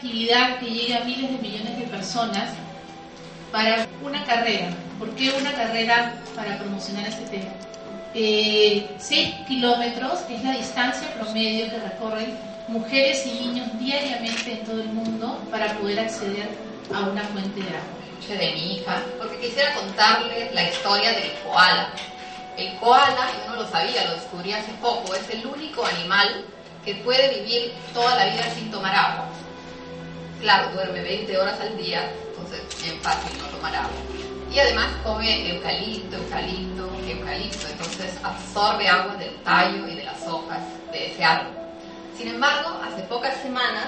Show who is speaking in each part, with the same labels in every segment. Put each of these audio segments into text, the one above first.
Speaker 1: actividad que llegue a miles de millones de personas para una carrera. ¿Por qué una carrera para promocionar este tema? Eh, 6 kilómetros es la distancia promedio que recorren mujeres y niños diariamente en todo el mundo para poder acceder a una fuente de agua.
Speaker 2: de mi hija, porque quisiera contarles la historia del koala. El koala, yo no lo sabía, lo descubrí hace poco, es el único animal que puede vivir toda la vida sin tomar agua. Claro, duerme 20 horas al día, entonces es fácil no tomar agua. Y además come eucalipto, eucalipto, eucalipto, entonces absorbe agua del tallo y de las hojas de ese árbol. Sin embargo, hace pocas semanas,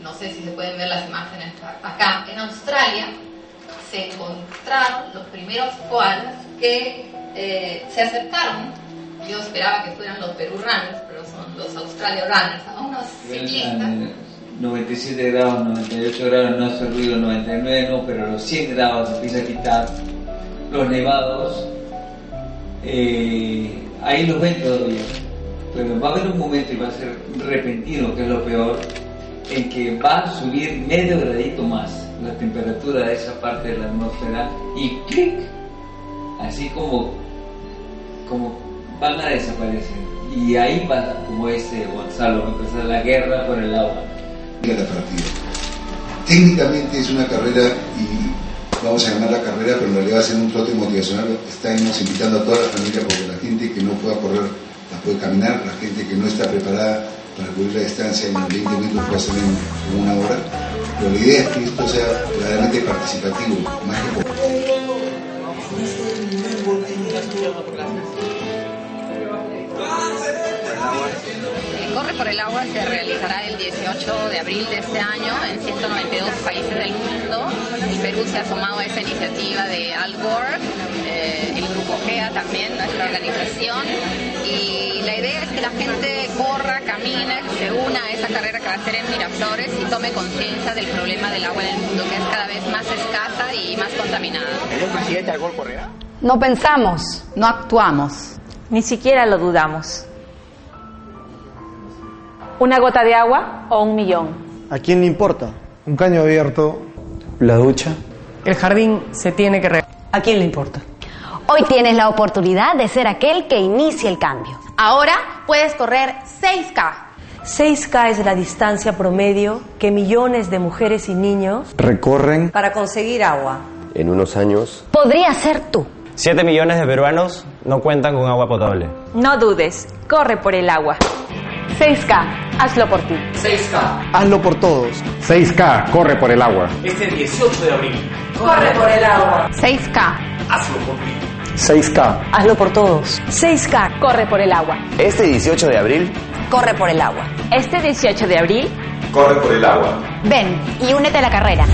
Speaker 2: no sé si se pueden ver las imágenes acá, en Australia se encontraron los primeros koalas que eh, se acercaron. Yo esperaba que fueran los Perú Runners, pero son los Australia Runners, a unos ciclistas.
Speaker 3: 97 grados, 98 grados no hace ruido, 99 no, pero los 100 grados empieza a quitar, los nevados, eh, ahí los ven todavía. Pero va a haber un momento y va a ser repentino, que es lo peor, en que va a subir medio gradito más la temperatura de esa parte de la atmósfera y clic, así como, como van a desaparecer. Y ahí va, como ese Gonzalo, va a empezar la guerra por el agua.
Speaker 4: La partida. Técnicamente es una carrera y vamos a ganar la carrera, pero en realidad va a ser un trote motivacional. Estamos invitando a toda la familia porque la gente que no pueda correr la puede caminar, la gente que no está preparada para cubrir la distancia en 20 minutos puede hacer en una hora. Pero la idea es que esto sea verdaderamente participativo, más que
Speaker 2: Corre por el agua se realizará el 18 de abril de este año en 192 países del mundo. El Perú se ha sumado a esta iniciativa de Al Gore, eh, el Grupo GEA también, nuestra organización. Y la idea es que la gente corra, camine, se una a esta carrera que va a ser en Miraflores y tome conciencia del problema del agua en el mundo, que es cada vez más escasa y más contaminada.
Speaker 5: ¿El presidente Al Gore correrá?
Speaker 6: No pensamos, no actuamos.
Speaker 7: Ni siquiera lo dudamos. ¿Una gota de agua o un millón?
Speaker 8: ¿A quién le importa?
Speaker 9: Un caño abierto.
Speaker 8: La ducha.
Speaker 10: El jardín se tiene que... Re
Speaker 11: ¿A quién le importa?
Speaker 12: Hoy tienes la oportunidad de ser aquel que inicie el cambio.
Speaker 13: Ahora puedes correr 6K.
Speaker 11: 6K es la distancia promedio que millones de mujeres y niños
Speaker 8: recorren
Speaker 11: para conseguir agua.
Speaker 14: En unos años...
Speaker 12: Podría ser tú.
Speaker 15: 7 millones de peruanos no cuentan con agua potable.
Speaker 7: No dudes, corre por el agua. 6K, hazlo por ti.
Speaker 5: 6K.
Speaker 8: Hazlo por todos.
Speaker 16: 6K, corre por el agua.
Speaker 5: Este 18 de abril.
Speaker 11: Corre por el agua.
Speaker 7: 6K.
Speaker 5: Hazlo por ti.
Speaker 8: 6K.
Speaker 11: Hazlo por todos. 6K.
Speaker 7: Corre por el agua.
Speaker 14: Este 18 de abril.
Speaker 12: Corre por el agua.
Speaker 7: Este 18 de abril.
Speaker 16: Corre por el agua.
Speaker 12: Ven y únete a la carrera.